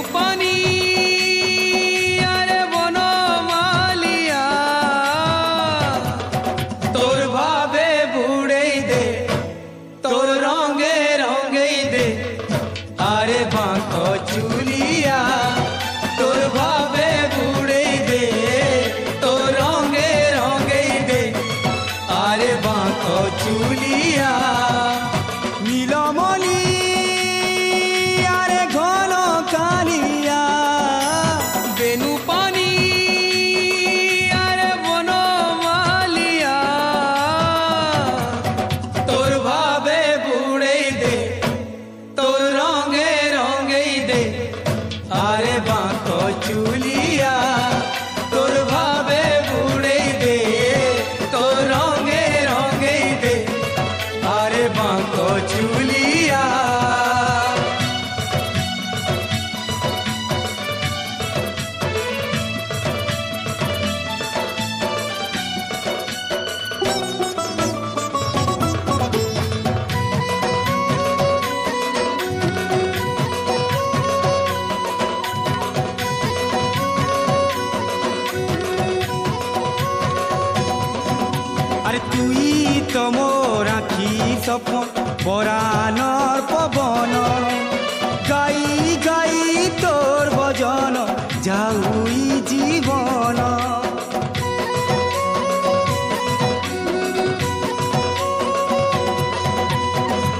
तूफानी আরে তুই তো মোর আখি সপন পরাণর পবন। গাই গাই তোর ভজন, যাউই জীবন।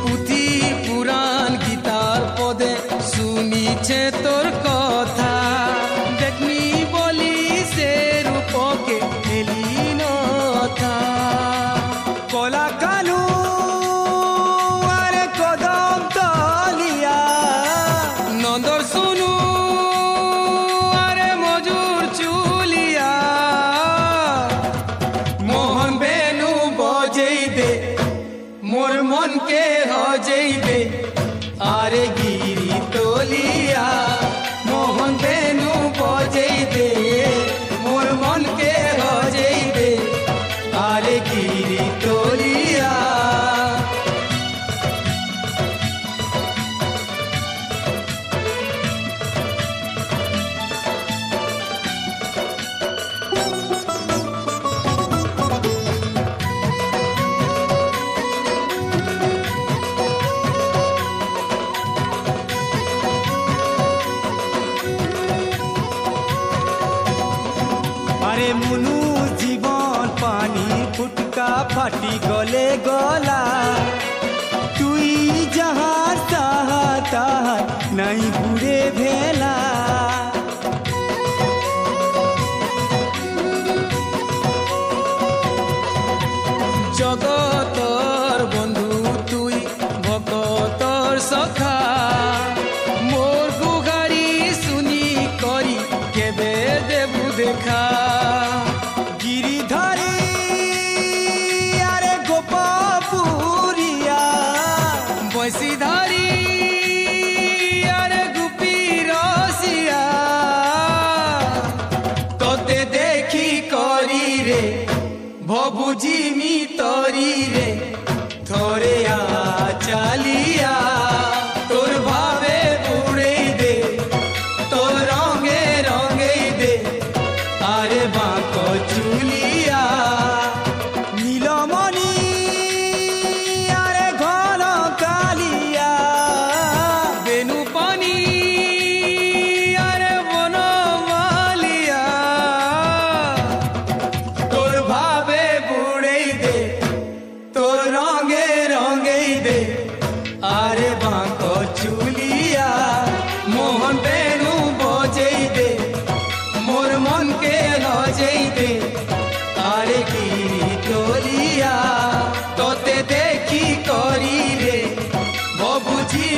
পুঁথি পুরাণ গীতার পদে শুনিছে তোর আরে মুনু জীবন পানি ফুটকা ফাটি গলে গলা তুই যাহার তাহা তাহার নাই ঘুরে ভেলা জগতর বৈশিধারি আরে গুপি রসিয়া তোতে দেখি করি রে ভবুজি মি তরি রে থরে আ চালিয়া ঝুলিয়া, মোহন বেনু বজেই দে মোর মনকে লজেই দে আরে কি তোলিয়া তোতে দেখি করিলে ববুঝি